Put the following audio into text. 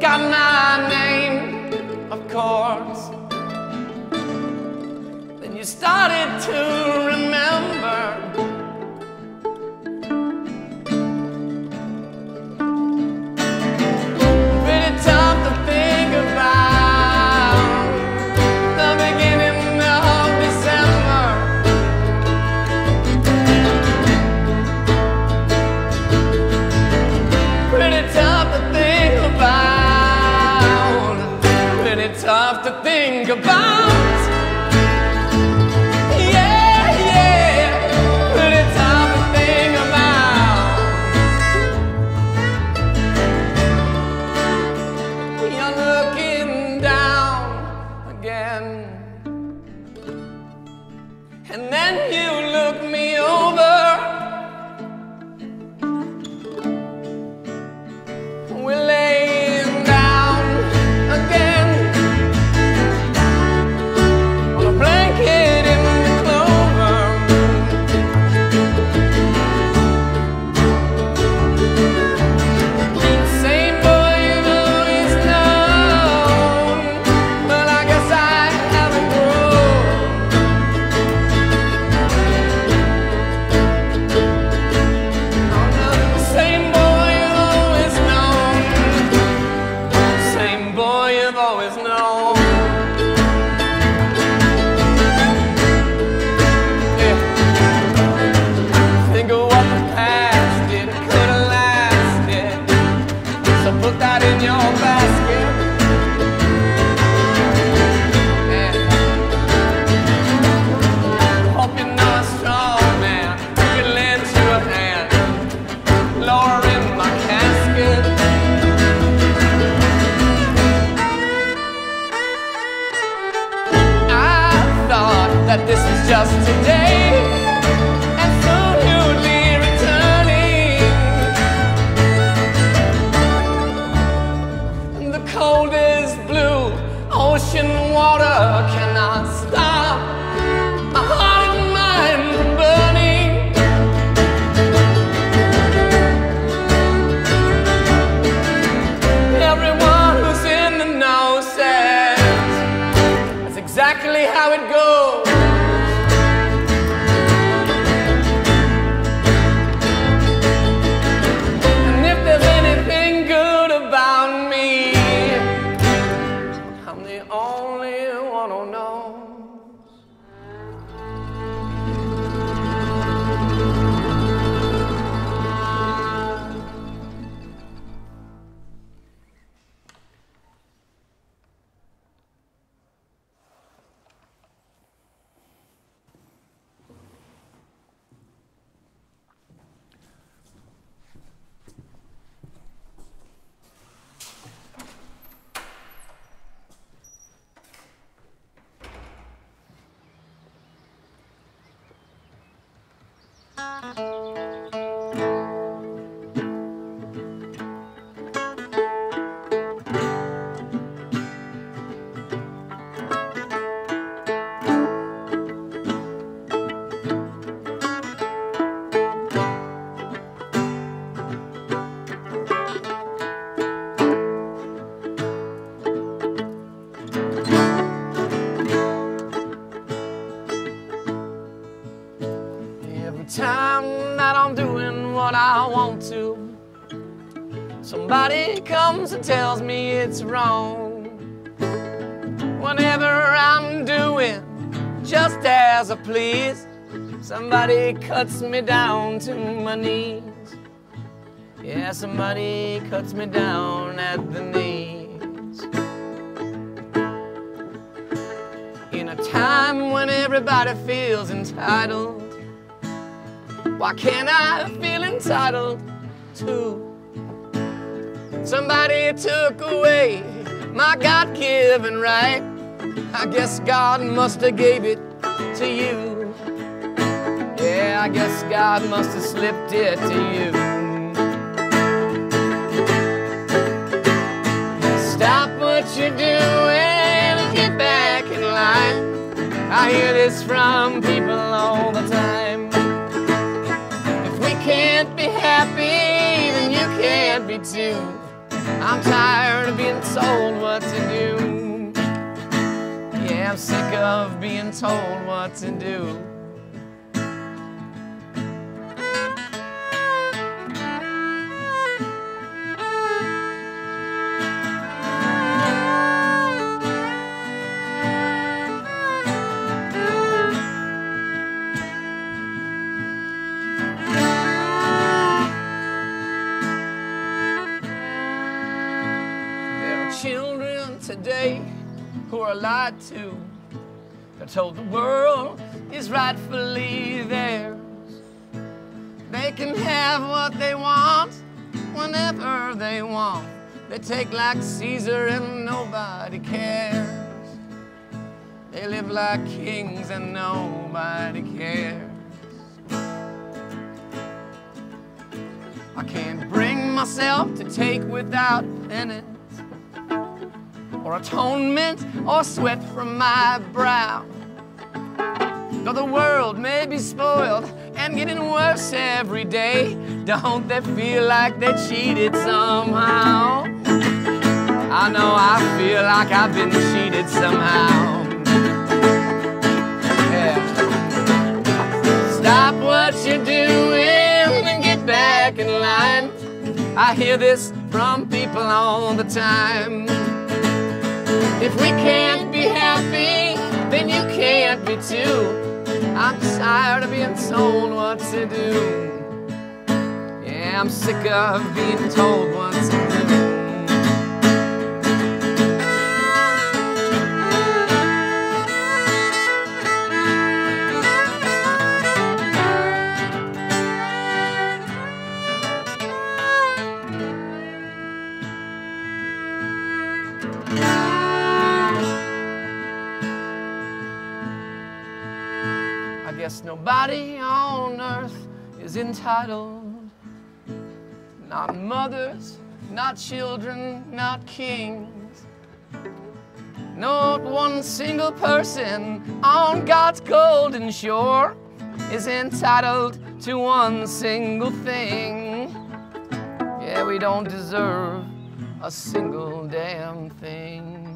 Forgot my name, of course. Then you started to think about. Yeah, yeah. Pretty tough to think about. You're looking down again. And then you look me Eh. put that in your basket. Lend you a hand lowering my casket. I thought that this was just today, somebody comes and tells me it's wrong. Whenever I'm doing just as I please, somebody cuts me down to my knees. Yeah, somebody cuts me down at the knees. In a time when everybody feels entitled. Why can't I feel entitled to? Somebody took away my God-given right. I guess God must have gave it to you. Yeah, I guess God must have slipped it to you. Stop what you're doing and get back in line. I hear this from people all the time. If we can't be happy, then you can't be too. I'm tired of being told what to do. Yeah, I'm sick of being told what to do. Who are lied to. They're told the world is rightfully theirs. They can have what they want whenever they want. They take like Caesar and nobody cares. They live like kings and nobody cares. I can't bring myself to take without penance or atonement or sweat from my brow. Though the world may be spoiled and getting worse every day, don't they feel like they cheated somehow? I know I feel like I've been cheated somehow. Yeah. Stop what you're doing and get back in line. I hear this from people all the time. If we can't be happy, then you can't be too. I'm tired of being told what to do. Yeah, I'm sick of being told what to do. Nobody on earth is entitled. Not mothers, not children, not kings. Not one single person on God's golden shore is entitled to one single thing. Yeah, we don't deserve a single damn thing.